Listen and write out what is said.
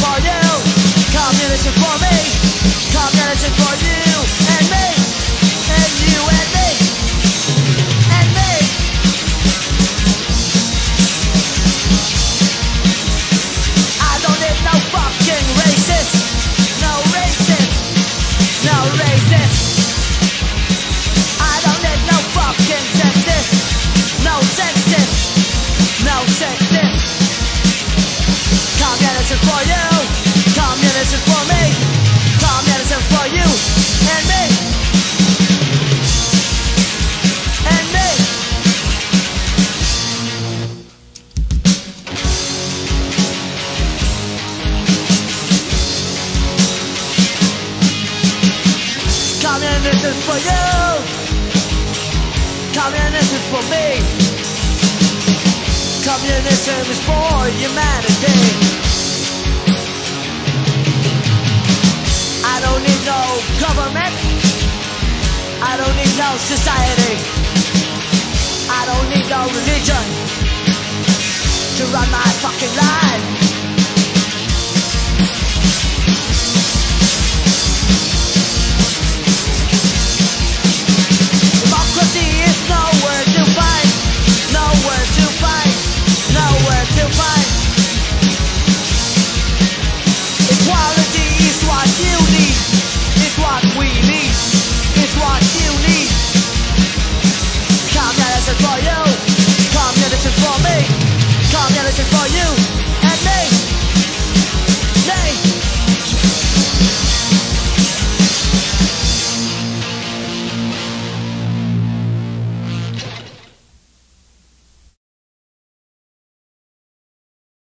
for you, for me, for you and me, and you and me, and me. I don't need no fucking no no. I don't need no fucking no sexist, no sexist. For you, Communism for you, communism is for me. Communism is for humanity. I don't need no government. I don't need no society. I don't need no religion to run my fucking life.